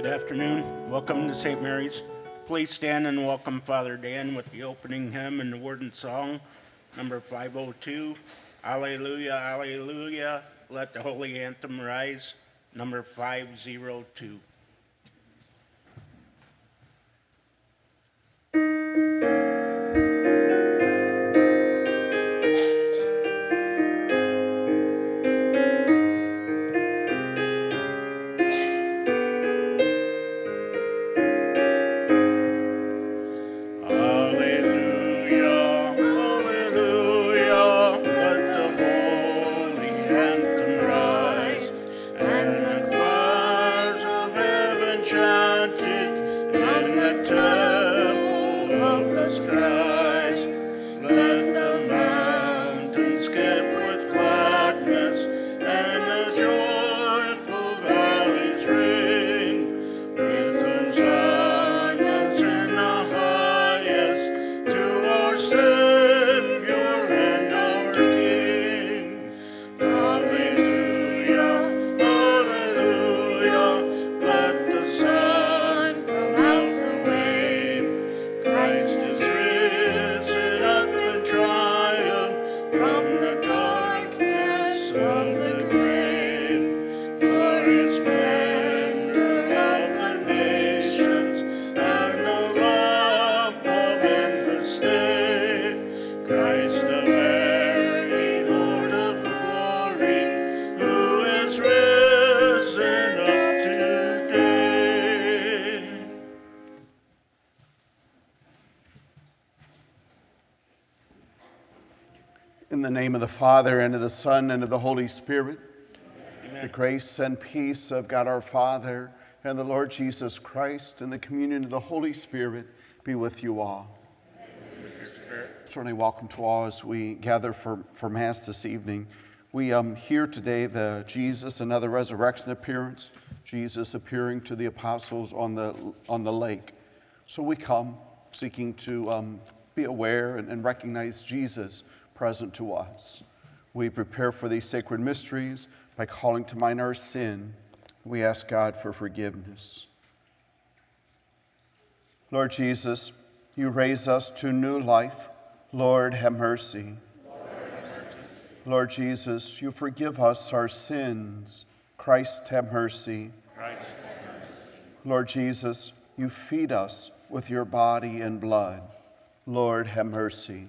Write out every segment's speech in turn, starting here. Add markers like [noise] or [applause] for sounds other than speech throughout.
Good afternoon. Welcome to St. Mary's. Please stand and welcome Father Dan with the opening hymn and the word and song, number 502. Alleluia, Alleluia. Let the holy anthem rise, number 502. Father, and of the Son, and of the Holy Spirit, the grace and peace of God our Father, and the Lord Jesus Christ, and the communion of the Holy Spirit be with you all. Certainly, welcome to all as we gather for, for Mass this evening. We um, hear today the Jesus, another resurrection appearance, Jesus appearing to the apostles on the, on the lake. So we come seeking to um, be aware and, and recognize Jesus present to us. We prepare for these sacred mysteries by calling to mind our sin. We ask God for forgiveness. Lord Jesus, you raise us to new life. Lord, have mercy. Lord Jesus, you forgive us our sins. Christ, have mercy. Lord Jesus, you feed us with your body and blood. Lord, have mercy.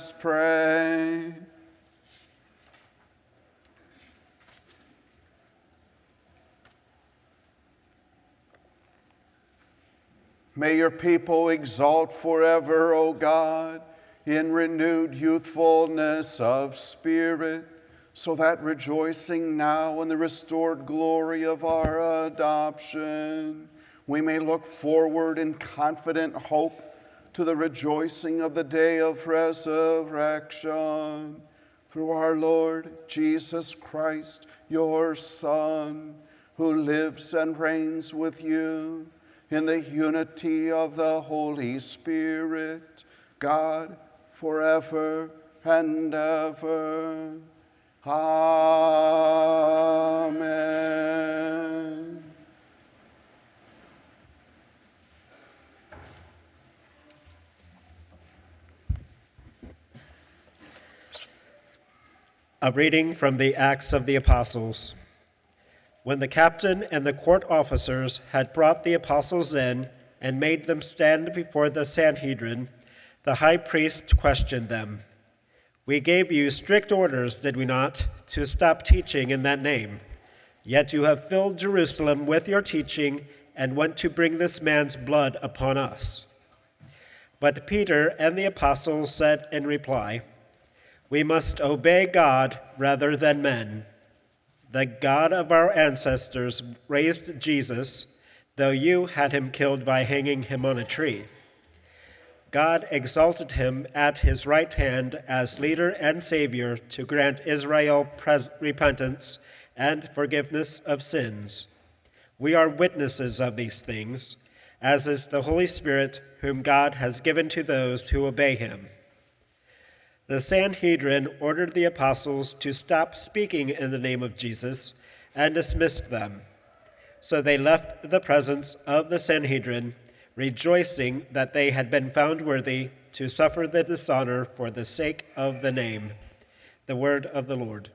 Us pray. May your people exalt forever, O God, in renewed youthfulness of spirit, so that rejoicing now in the restored glory of our adoption, we may look forward in confident hope to the rejoicing of the day of resurrection. Through our Lord Jesus Christ, your Son, who lives and reigns with you in the unity of the Holy Spirit, God, forever and ever. Amen. A reading from the Acts of the Apostles. When the captain and the court officers had brought the apostles in and made them stand before the Sanhedrin, the high priest questioned them. We gave you strict orders, did we not, to stop teaching in that name? Yet you have filled Jerusalem with your teaching and want to bring this man's blood upon us. But Peter and the apostles said in reply, we must obey God rather than men. The God of our ancestors raised Jesus, though you had him killed by hanging him on a tree. God exalted him at his right hand as leader and savior to grant Israel repentance and forgiveness of sins. We are witnesses of these things, as is the Holy Spirit, whom God has given to those who obey him. The Sanhedrin ordered the apostles to stop speaking in the name of Jesus and dismissed them. So they left the presence of the Sanhedrin, rejoicing that they had been found worthy to suffer the dishonor for the sake of the name. The word of the Lord.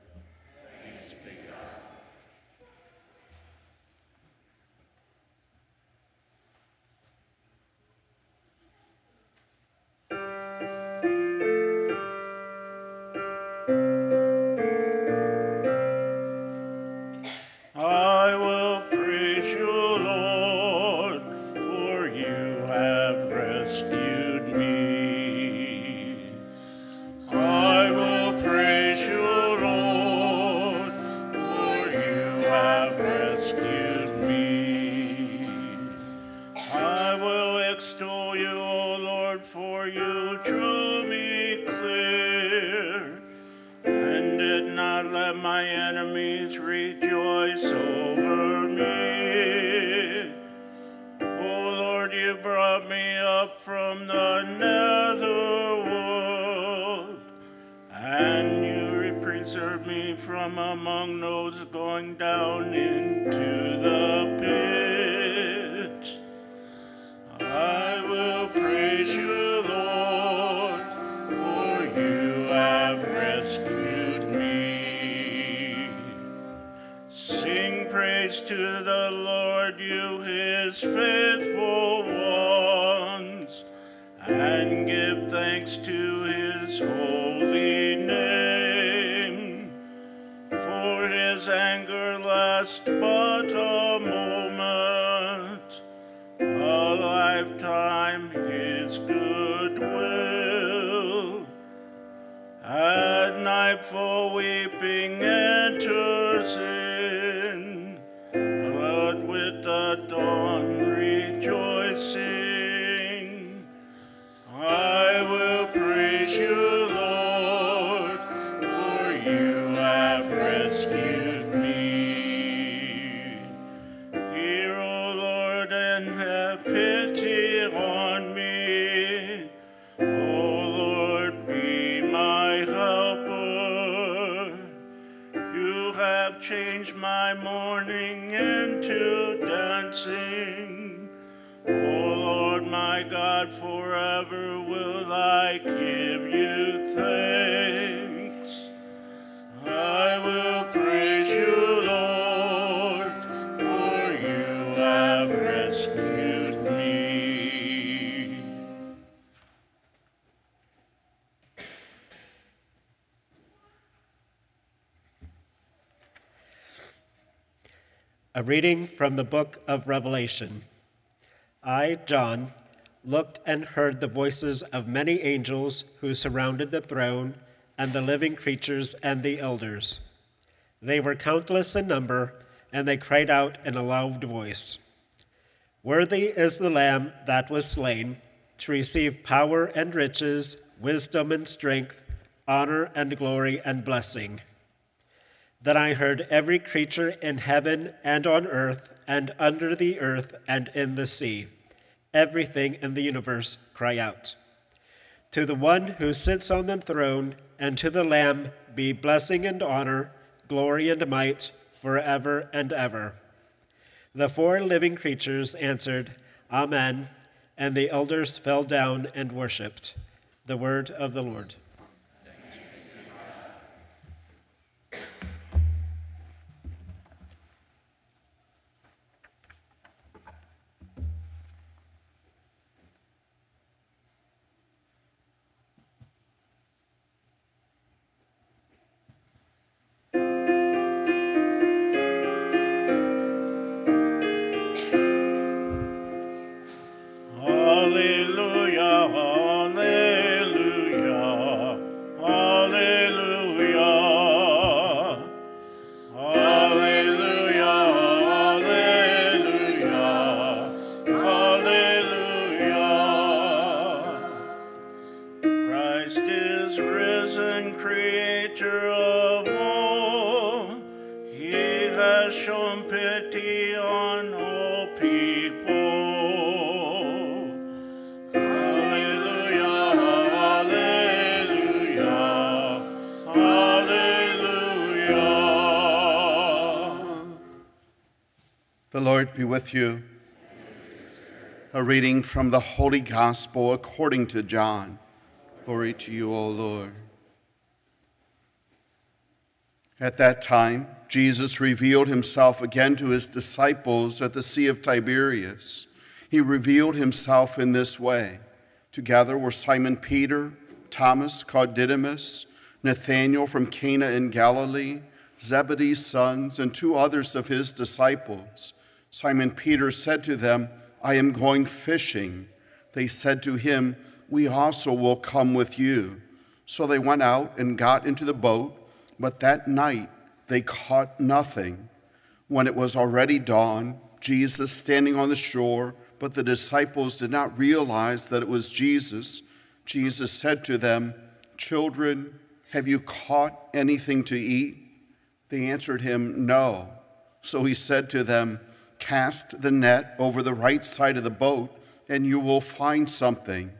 say reading from the book of Revelation. I, John, looked and heard the voices of many angels who surrounded the throne, and the living creatures and the elders. They were countless in number, and they cried out in a loud voice Worthy is the Lamb that was slain to receive power and riches, wisdom and strength, honor and glory and blessing. Then I heard every creature in heaven and on earth and under the earth and in the sea, everything in the universe cry out. To the one who sits on the throne and to the Lamb be blessing and honor, glory and might forever and ever. The four living creatures answered, Amen, and the elders fell down and worshipped. The word of the Lord. With you. A reading from the Holy Gospel according to John. Glory to you, O Lord. At that time, Jesus revealed himself again to his disciples at the Sea of Tiberias. He revealed himself in this way. Together were Simon Peter, Thomas called Didymus, Nathanael from Cana in Galilee, Zebedee's sons, and two others of his disciples. Simon Peter said to them, I am going fishing. They said to him, We also will come with you. So they went out and got into the boat, but that night they caught nothing. When it was already dawn, Jesus standing on the shore, but the disciples did not realize that it was Jesus, Jesus said to them, Children, have you caught anything to eat? They answered him, No. So he said to them, Cast the net over the right side of the boat, and you will find something.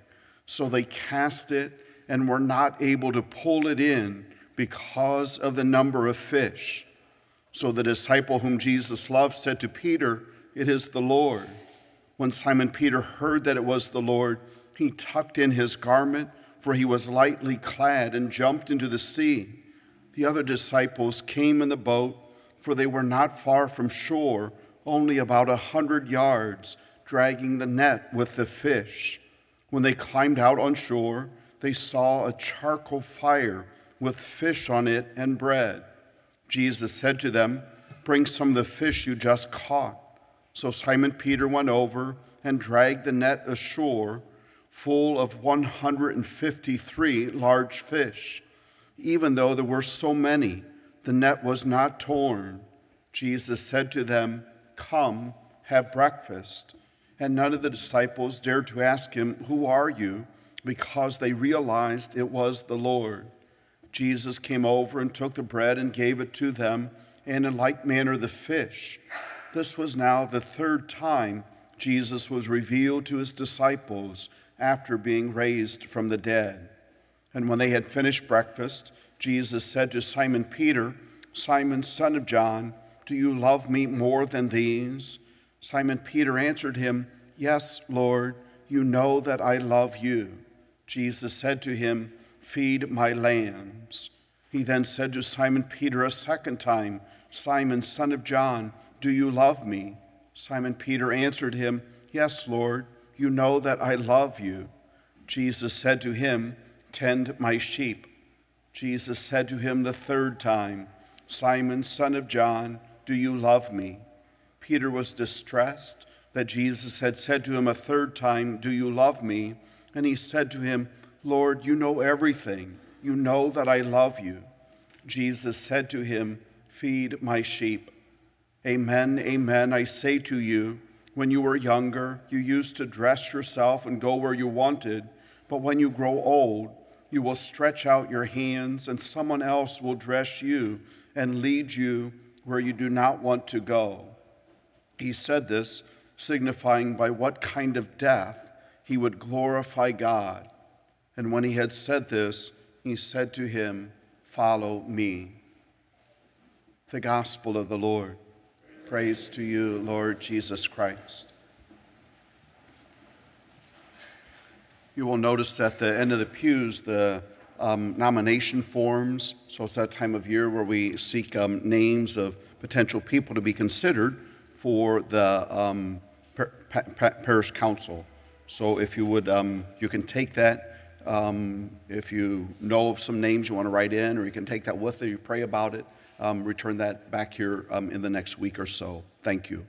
So they cast it and were not able to pull it in because of the number of fish. So the disciple whom Jesus loved said to Peter, It is the Lord. When Simon Peter heard that it was the Lord, he tucked in his garment, for he was lightly clad, and jumped into the sea. The other disciples came in the boat, for they were not far from shore, only about a hundred yards, dragging the net with the fish. When they climbed out on shore, they saw a charcoal fire with fish on it and bread. Jesus said to them, Bring some of the fish you just caught. So Simon Peter went over and dragged the net ashore, full of 153 large fish. Even though there were so many, the net was not torn. Jesus said to them, Come, have breakfast. And none of the disciples dared to ask him, Who are you? because they realized it was the Lord. Jesus came over and took the bread and gave it to them, and in like manner the fish. This was now the third time Jesus was revealed to his disciples after being raised from the dead. And when they had finished breakfast, Jesus said to Simon Peter, Simon, son of John, do you love me more than these? Simon Peter answered him, Yes, Lord, you know that I love you. Jesus said to him, Feed my lambs. He then said to Simon Peter a second time, Simon, son of John, do you love me? Simon Peter answered him, Yes, Lord, you know that I love you. Jesus said to him, Tend my sheep. Jesus said to him the third time, Simon, son of John, do you love me? Peter was distressed that Jesus had said to him a third time, Do you love me? And he said to him, Lord, you know everything. You know that I love you. Jesus said to him, Feed my sheep. Amen, amen, I say to you, when you were younger, you used to dress yourself and go where you wanted, but when you grow old, you will stretch out your hands, and someone else will dress you and lead you where you do not want to go. He said this, signifying by what kind of death he would glorify God. And when he had said this, he said to him, Follow me. The Gospel of the Lord. Praise to you, Lord Jesus Christ. You will notice at the end of the pews the um, nomination forms. So it's that time of year where we seek um, names of potential people to be considered for the um, par- par- parish council. So if you would, um, you can take that. Um, if you know of some names you want to write in, or you can take that with you, pray about it, um, return that back here in the next week or so. Thank you.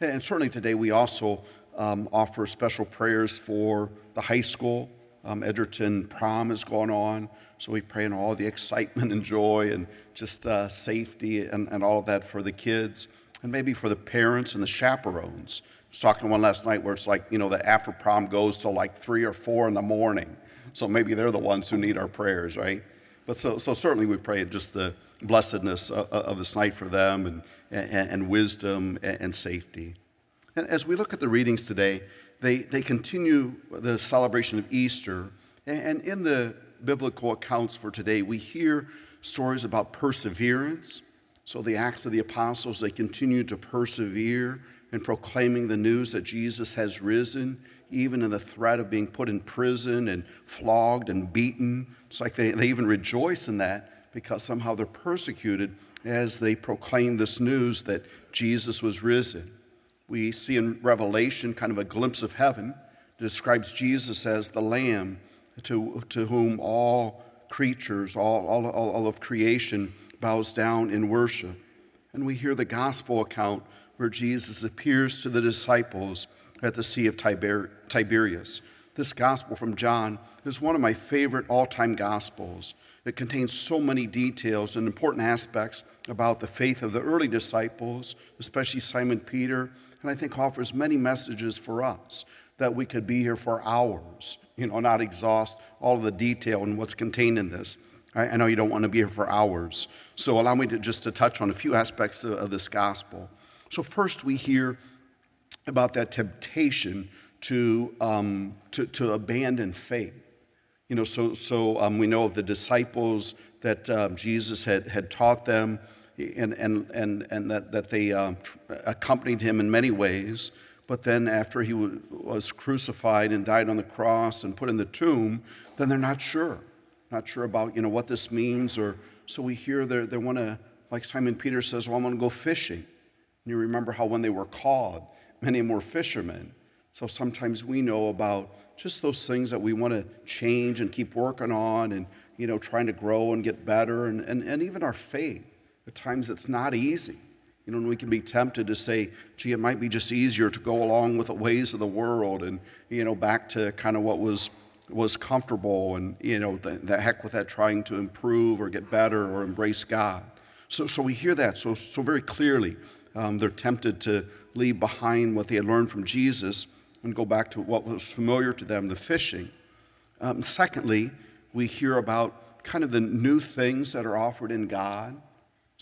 And certainly today we also offer special prayers for the high school. Um, Edgerton prom is going on, so we pray in all the excitement and joy and just uh, safety and, and all of that for the kids and maybe for the parents and the chaperones. I was talking to one last night where it's like, you know, the after prom goes till like three or four in the morning. So maybe they're the ones who need our prayers, right? But so, so certainly we pray just the blessedness of, of this night for them and, and, and wisdom and, and safety. And as we look at the readings today, they, they continue the celebration of Easter. And in the biblical accounts for today, we hear stories about perseverance. So the Acts of the Apostles, they continue to persevere in proclaiming the news that Jesus has risen, even in the threat of being put in prison and flogged and beaten. It's like they, they even rejoice in that because somehow they're persecuted as they proclaim this news that Jesus was risen. We see in Revelation kind of a glimpse of heaven. It describes Jesus as the Lamb to, to whom all creatures, all, all, all of creation bows down in worship. And we hear the gospel account where Jesus appears to the disciples at the Sea of Tiber- Tiberias. This gospel from John is one of my favorite all time gospels. It contains so many details and important aspects about the faith of the early disciples, especially Simon Peter and I think offers many messages for us that we could be here for hours, you know, not exhaust all of the detail and what's contained in this. I, know you don't want to be here for hours, so allow me to just to touch on a few aspects of, of this gospel. So first, we hear about that temptation to, um, to, to abandon faith. You know, so, so um, we know of the disciples that um, Jesus had, had taught them and, and, and, and that, that they um, accompanied him in many ways. But then, after he was crucified and died on the cross and put in the tomb, then they're not sure, not sure about you know what this means. Or so we hear they they want to, like Simon Peter says, "Well, I'm going to go fishing." And you remember how when they were called, many were fishermen. So sometimes we know about just those things that we want to change and keep working on, and you know, trying to grow and get better, and, and, and even our faith. At times it's not easy. You know, we can be tempted to say, gee, it might be just easier to go along with the ways of the world and, you know, back to kind of what was was comfortable and, you know, the, the heck with that trying to improve or get better or embrace God. So, so we hear that so, so very clearly. Um, they're tempted to leave behind what they had learned from Jesus and go back to what was familiar to them, the fishing. Um, secondly, we hear about kind of the new things that are offered in God.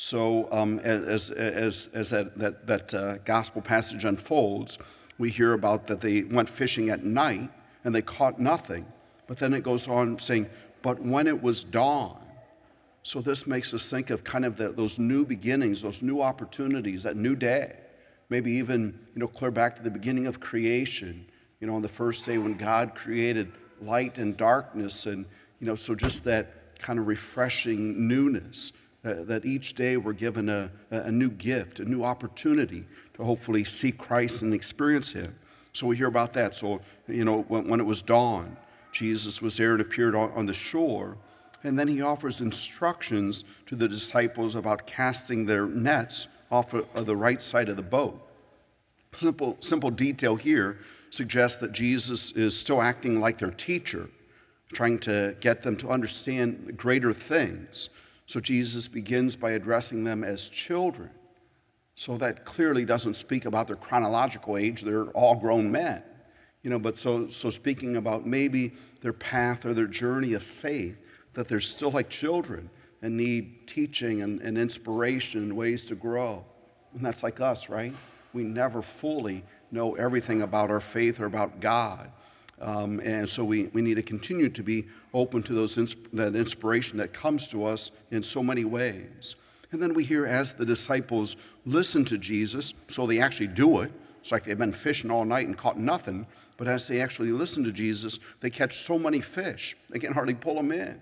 So, um, as, as, as that, that, that uh, gospel passage unfolds, we hear about that they went fishing at night and they caught nothing. But then it goes on saying, but when it was dawn. So, this makes us think of kind of the, those new beginnings, those new opportunities, that new day. Maybe even, you know, clear back to the beginning of creation, you know, on the first day when God created light and darkness. And, you know, so just that kind of refreshing newness uh, that each day we're given a, a new gift, a new opportunity to hopefully see Christ and experience Him. So we hear about that. So, you know, when, when it was dawn, Jesus was there and appeared on, on the shore. And then he offers instructions to the disciples about casting their nets off of the right side of the boat. Simple, simple detail here suggests that Jesus is still acting like their teacher, trying to get them to understand greater things. So Jesus begins by addressing them as children. So that clearly doesn't speak about their chronological age, they're all grown men. You know, but so, so speaking about maybe their path or their journey of faith, that they're still like children and need teaching and, and inspiration and ways to grow. And that's like us, right? We never fully know everything about our faith or about God. Um, and so we, we need to continue to be open to those that inspiration that comes to us in so many ways. And then we hear as the disciples listen to Jesus, so they actually do it. It's like they've been fishing all night and caught nothing. But as they actually listen to Jesus, they catch so many fish, they can hardly pull them in.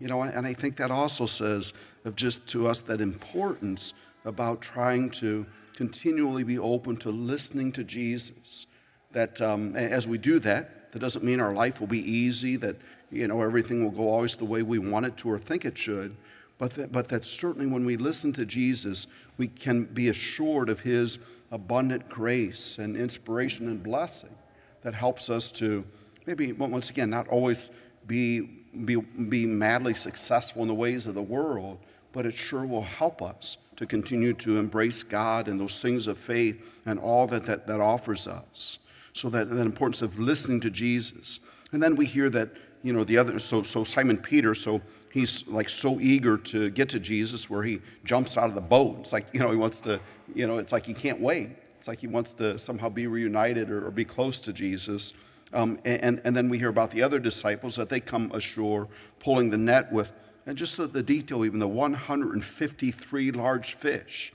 You know, and I think that also says of just to us that importance about trying to continually be open to listening to Jesus. That um, as we do that, that doesn't mean our life will be easy, that you know everything will go always the way we want it to or think it should, but that, but that certainly when we listen to Jesus, we can be assured of His abundant grace and inspiration and blessing that helps us to maybe once again not always be be, be madly successful in the ways of the world, but it sure will help us to continue to embrace God and those things of faith and all that that, that offers us. So that the importance of listening to Jesus. And then we hear that, you know, the other, so, so Simon Peter, so he's like so eager to get to Jesus where he jumps out of the boat. It's like, you know, he wants to, you know, it's like he can't wait. It's like he wants to somehow be reunited or, or be close to Jesus. Um, and, and then we hear about the other disciples that they come ashore pulling the net with, and just the, the detail, even the 153 large fish.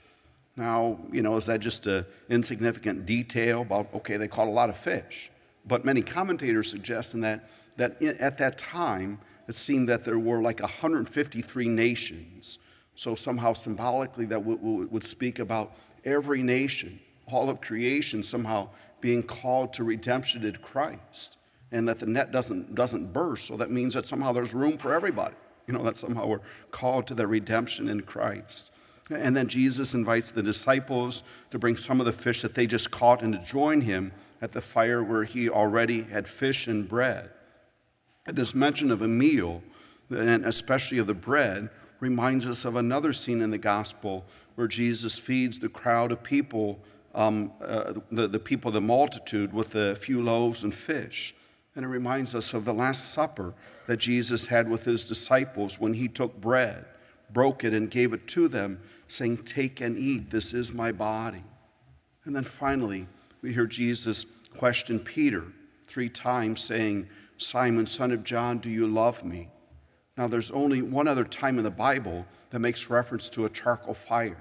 Now, you know, is that just an insignificant detail about, okay, they caught a lot of fish? But many commentators suggest in that, that at that time, it seemed that there were like 153 nations. So somehow symbolically that would, would speak about every nation, all of creation somehow being called to redemption in Christ and that the net doesn't, doesn't burst. So that means that somehow there's room for everybody. You know, that somehow we're called to the redemption in Christ. And then Jesus invites the disciples to bring some of the fish that they just caught and to join him at the fire where he already had fish and bread. This mention of a meal, and especially of the bread, reminds us of another scene in the gospel where Jesus feeds the crowd of people um, uh, the, the people, the multitude, with a few loaves and fish. And it reminds us of the Last Supper that Jesus had with his disciples when he took bread, broke it, and gave it to them, saying, Take and eat, this is my body. And then finally, we hear Jesus question Peter three times, saying, Simon, son of John, do you love me? Now, there's only one other time in the Bible that makes reference to a charcoal fire.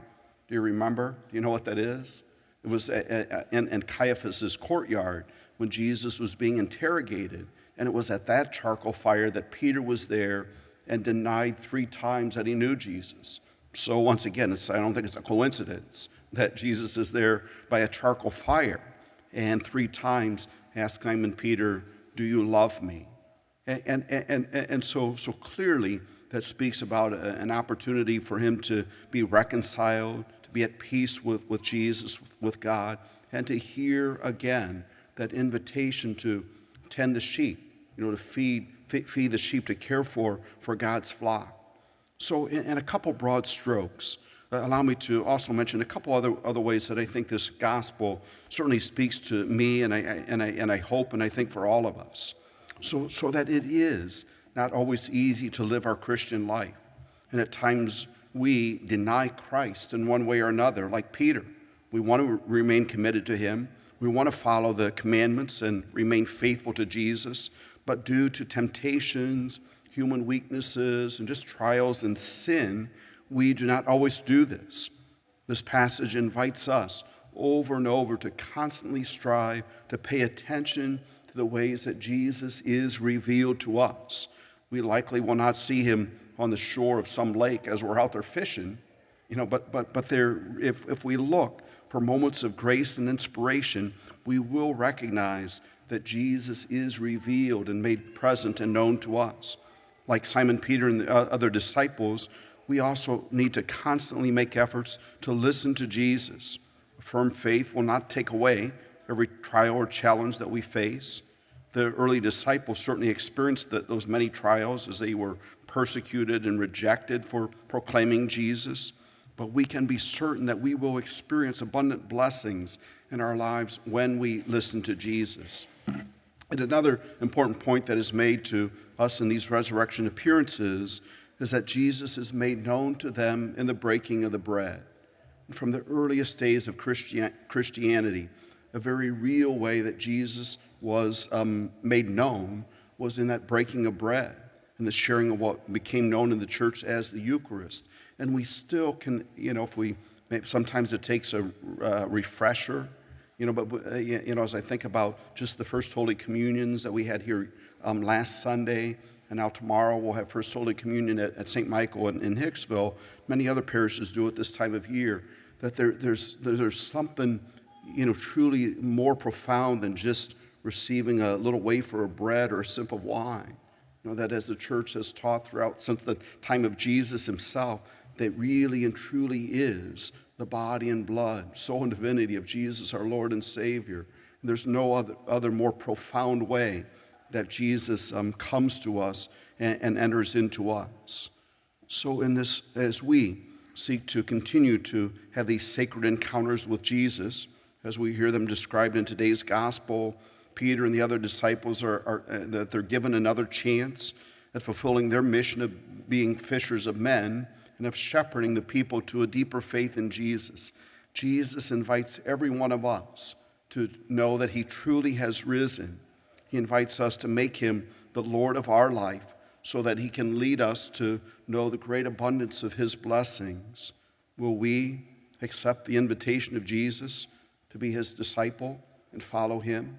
Do you remember? Do you know what that is? It was in, in Caiaphas' courtyard when Jesus was being interrogated. And it was at that charcoal fire that Peter was there and denied three times that he knew Jesus. So, once again, I don't think it's a coincidence that Jesus is there by a charcoal fire and three times asked Simon Peter, Do you love me? And, and, and, and so, so clearly, that speaks about an opportunity for him to be reconciled, to be at peace with, with Jesus, with God, and to hear again that invitation to tend the sheep, you know, to feed, feed the sheep, to care for, for God's flock. So, in, in a couple broad strokes, Uh, allow me to also mention a couple other, other ways that I think this gospel certainly speaks to me, and I, and, I, and I hope and I think for all of us. So, so that it is not always easy to live our Christian life. And at times we deny Christ in one way or another, like Peter. We want to remain committed to Him. We want to follow the commandments and remain faithful to Jesus. But due to temptations, human weaknesses, and just trials and sin, we do not always do this. This passage invites us over and over to constantly strive to pay attention to the ways that Jesus is revealed to us. We likely will not see him on the shore of some lake as we're out there fishing, you know, but, but, but there, if, if we look for moments of grace and inspiration, we will recognize that Jesus is revealed and made present and known to us. Like Simon Peter and the other disciples, we also need to constantly make efforts to listen to Jesus. A firm faith will not take away every trial or challenge that we face. The early disciples certainly experienced the, those many trials as they were persecuted and rejected for proclaiming Jesus. But we can be certain that we will experience abundant blessings in our lives when we listen to Jesus. And another important point that is made to us in these resurrection appearances is that Jesus is made known to them in the breaking of the bread. And from the earliest days of Christian, Christianity, a very real way that Jesus was um, made known was in that breaking of bread and the sharing of what became known in the church as the Eucharist. And we still can, you know, if we, sometimes it takes a uh, refresher, you know, but, uh, you know, as I think about just the First Holy Communions that we had here um, last Sunday, and now tomorrow we'll have First Holy Communion at, at St. Michael in, in, Hicksville. Many other parishes do it this time of year. That there, there's, there's something, you know, truly more profound than just receiving a little wafer of bread or a sip of wine. You know, that as the church has taught throughout since the time of Jesus himself, that really and truly is the body and blood, soul and divinity of Jesus, our Lord and Savior. And there's no other, other more profound way that Jesus um, comes to us and, and enters into us. So, in this, as we seek to continue to have these sacred encounters with Jesus, as we hear them described in today's gospel, Peter and the other disciples are, are uh, that they're given another chance at fulfilling their mission of being fishers of men and of shepherding the people to a deeper faith in Jesus. Jesus invites every one of us to know that he truly has risen he invites us to make him the Lord of our life so that he can lead us to know the great abundance of his blessings. Will we accept the invitation of Jesus to be his disciple and follow him?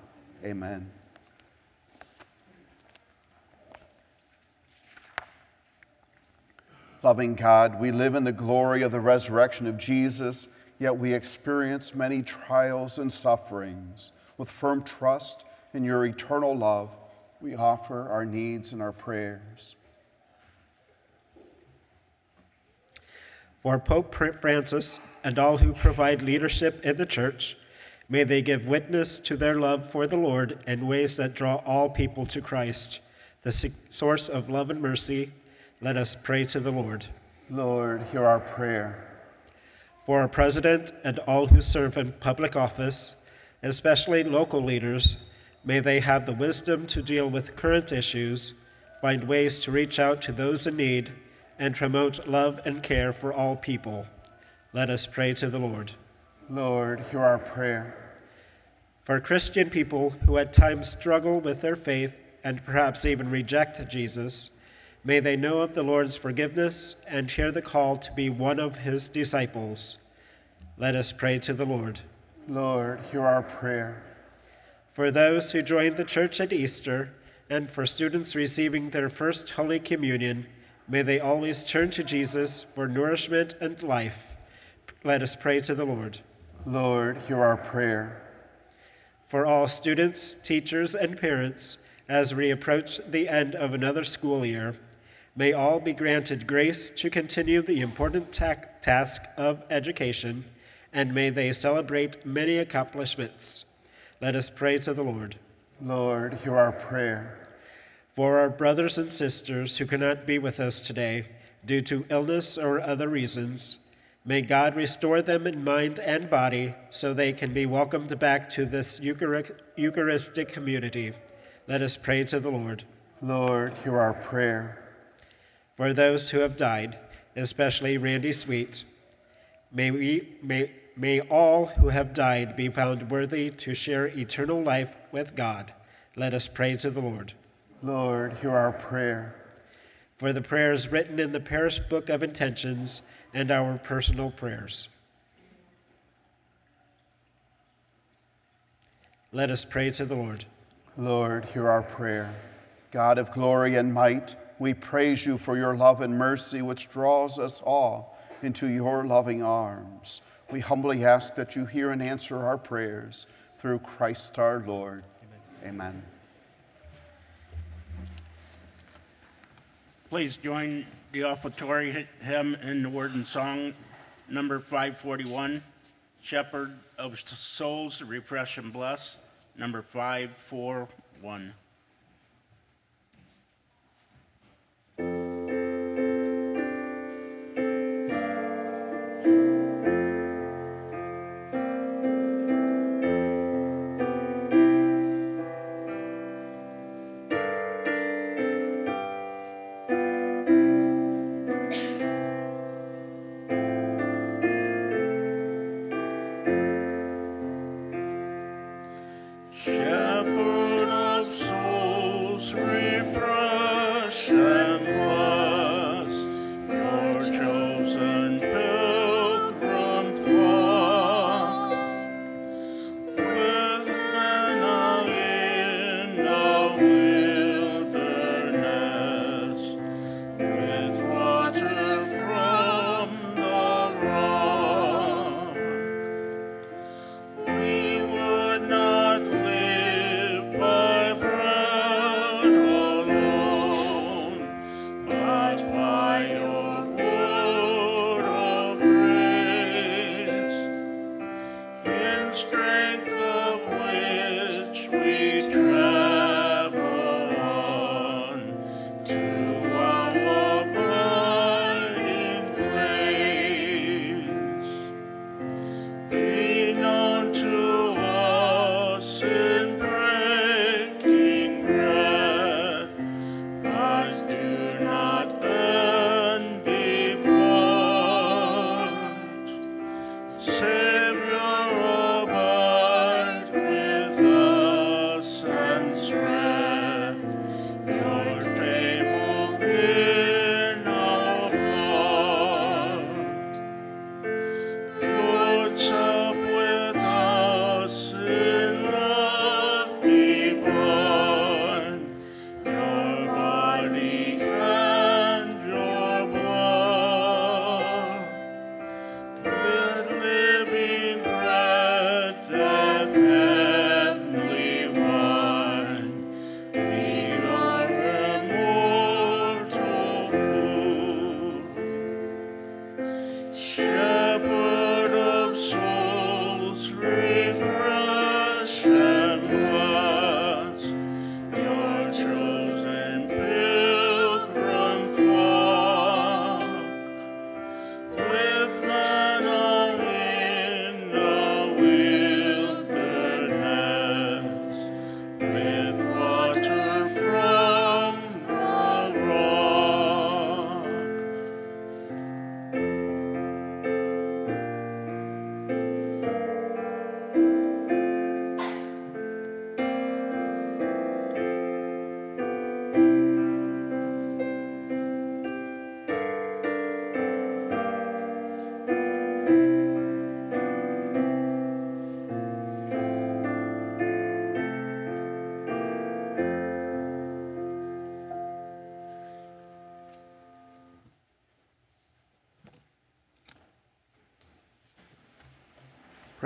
Amen. Loving God, we live in the glory of the resurrection of Jesus, yet we experience many trials and sufferings. With firm trust in your eternal love, we offer our needs and our prayers. For Pope Francis and all who provide leadership in the church, May they give witness to their love for the Lord in ways that draw all people to Christ, the source of love and mercy. Let us pray to the Lord. Lord, hear our prayer. For our president and all who serve in public office, especially local leaders, may they have the wisdom to deal with current issues, find ways to reach out to those in need, and promote love and care for all people. Let us pray to the Lord. Lord, hear our prayer. For Christian people who at times struggle with their faith and perhaps even reject Jesus, may they know of the Lord's forgiveness and hear the call to be one of his disciples. Let us pray to the Lord. Lord, hear our prayer. For those who joined the church at Easter, and for students receiving their first Holy Communion, may they always turn to Jesus for nourishment and life. Let us pray to the Lord. Lord, hear our prayer. For all students, teachers, and parents, as we approach the end of another school year, may all be granted grace to continue the important ta- task of education, and may they celebrate many accomplishments. Let us pray to the Lord. Lord, hear our prayer. For our brothers and sisters who cannot be with us today due to illness or other reasons, may God restore them in mind and body so they can be welcomed back to this Eucharistic community. Let us pray to the Lord. Lord, hear our prayer. For those who have died, especially Randy Sweet, may, we, may, may all who have died be found worthy to share eternal life with God. Let us pray to the Lord. Lord, hear our prayer. for the prayers written in the parish book of intentions and our personal prayers. Let us pray to the Lord. Lord, hear our prayer. God of glory and might, we praise you for your love and mercy, which draws us all into your loving arms. We humbly ask that you hear and answer our prayers through Christ our Lord. Amen. Amen. Please join the offertory hymn in the word and song, number 541, Shepherd of Souls, Refresh and Bless, number 541.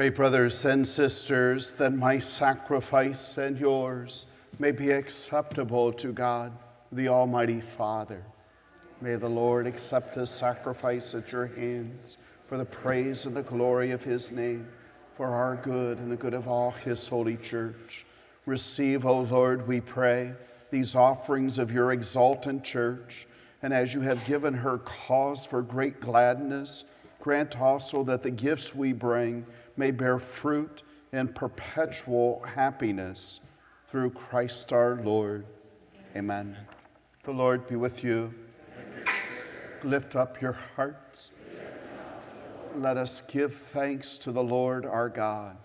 Pray, brothers and sisters, that my sacrifice and yours may be acceptable to God, the Almighty Father. May the Lord accept this sacrifice at your hands for the praise and the glory of his name, for our good and the good of all his holy church. Receive, O Lord, we pray, these offerings of your exultant church, and as you have given her cause for great gladness, grant also that the gifts we bring may bear fruit in perpetual happiness through Christ our Lord. Amen. The Lord be with you. Lift up your hearts. Let us give thanks to the Lord our God.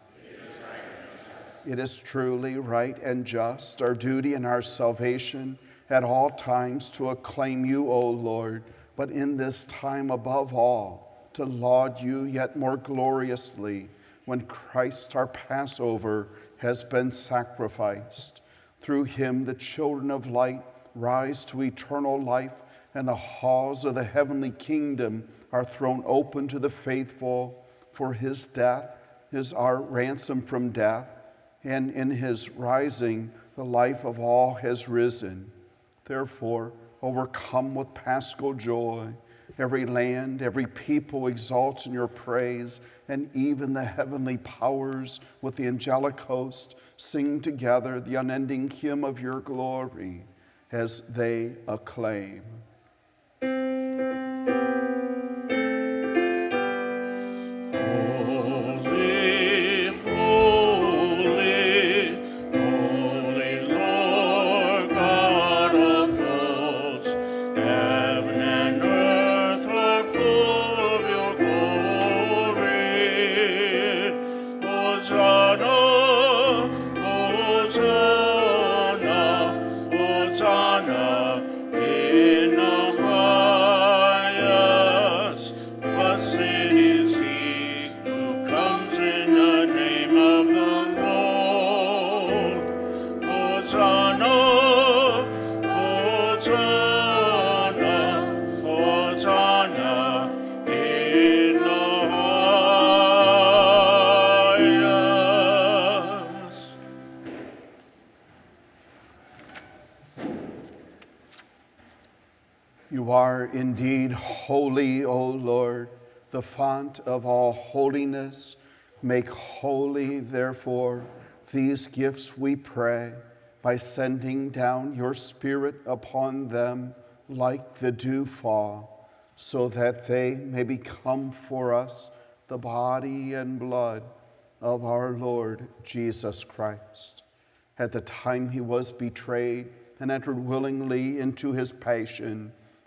It is truly right and just, our duty and our salvation at all times to acclaim you, O Lord, but in this time above all, to laud you yet more gloriously when Christ our Passover has been sacrificed. Through him, the children of light rise to eternal life, and the halls of the heavenly kingdom are thrown open to the faithful. For his death is our ransom from death, and in his rising, the life of all has risen. Therefore, overcome with paschal joy, every land, every people exalts in your praise and even the heavenly powers with the angelic host sing together the unending hymn of your glory as they acclaim. Indeed holy, O Lord, the font of all holiness. Make holy, therefore, these gifts, we pray, by sending down your Spirit upon them like the dewfall, so that they may become for us the body and blood of our Lord Jesus Christ. At the time he was betrayed and entered willingly into his passion,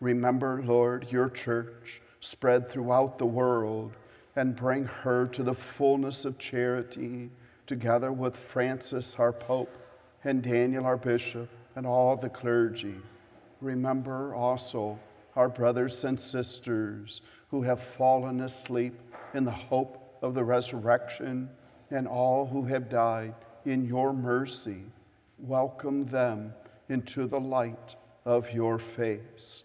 Remember, Lord, your church spread throughout the world and bring her to the fullness of charity, together with Francis, our Pope, and Daniel, our Bishop, and all the clergy. Remember also our brothers and sisters who have fallen asleep in the hope of the resurrection, and all who have died in your mercy. Welcome them into the light of your face.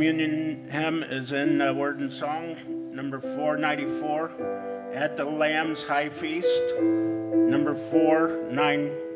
Communion hymn is in uh, Word and Song, number 494, at the Lamb's High Feast, number 494.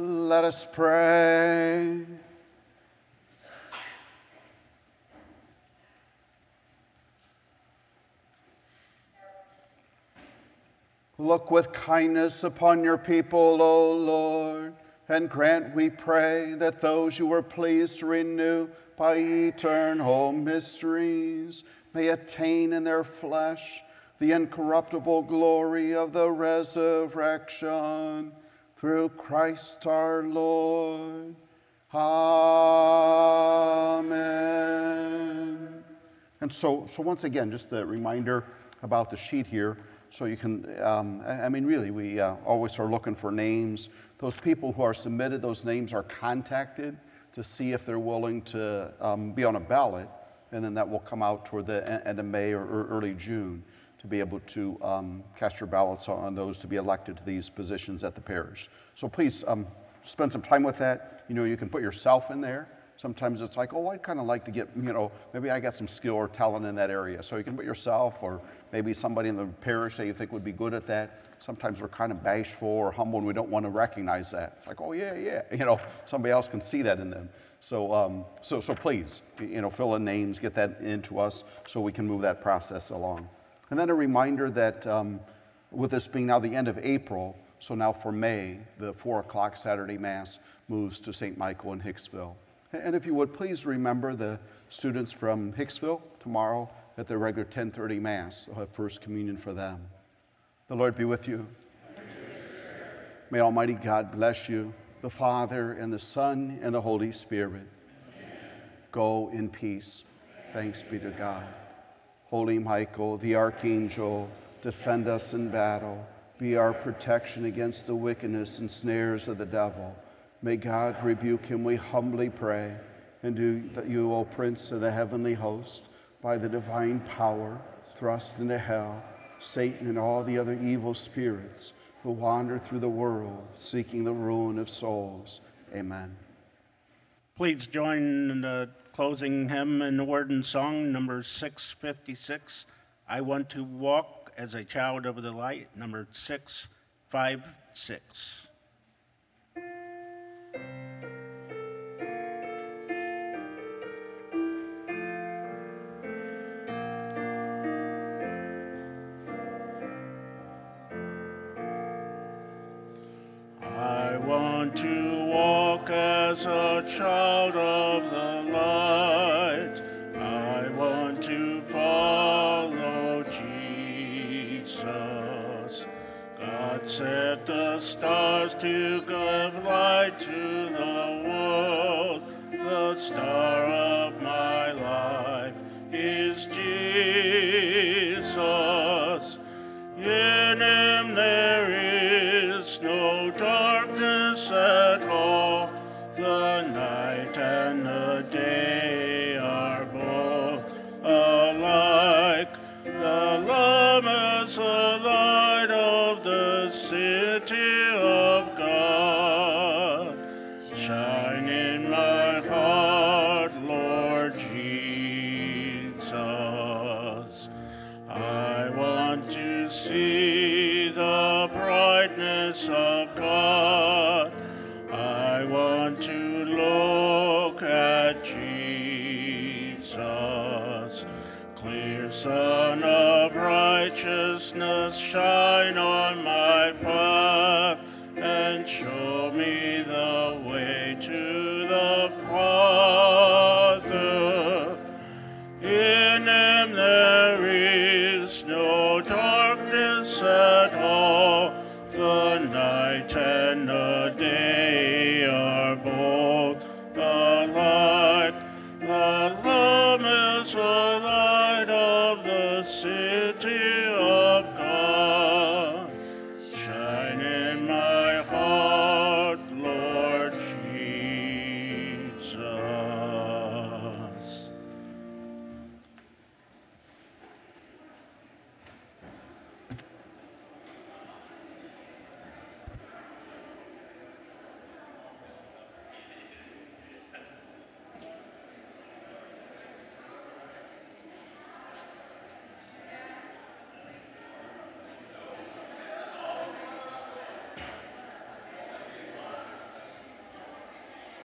Let us pray. Look with kindness upon your people, O Lord, and grant, we pray, that those you were pleased to renew by eternal mysteries may attain in their flesh the incorruptible glory of the resurrection through Christ our Lord. Amen. And so, so once again, just a reminder about the sheet here. So you can, um, I mean, really, we uh, always are looking for names. Those people who are submitted, those names are contacted to see if they're willing to um, be on a ballot, and then that will come out toward the end of May or, or early June to be able to um, cast your ballots on those to be elected to these positions at the parish. So please um, spend some time with that. You know, you can put yourself in there. Sometimes it's like, oh, I'd kind of like to get, you know, maybe I got some skill or talent in that area. So you can put yourself or maybe somebody in the parish that you think would be good at that. Sometimes we're kind of bashful or humble and we don't want to recognize that. It's like, oh, yeah, yeah. [laughs] You know, somebody else can see that in them. So, um, so, so please, you know, fill in names, get that into us so we can move that process along. And then a reminder that um, with this being now the end of April, so now for May, the 4 o'clock Saturday Mass moves to St. Michael in Hicksville. And if you would, please remember the students from Hicksville tomorrow at their regular 1030 Mass. They'll have First Communion for them. The Lord be with you. May Almighty God bless you, the Father, and the Son, and the Holy Spirit. Amen. Go in peace. Thanks be to God. Holy Michael, the archangel, defend us in battle. Be our protection against the wickedness and snares of the devil. May God rebuke him, we humbly pray. And do that you, O Prince of the heavenly host, by the divine power, thrust into hell Satan and all the other evil spirits who wander through the world seeking the ruin of souls. Amen. Please join the closing hymn and word and song, number 656. I want to walk as a child of the light, number 656. To the world. The star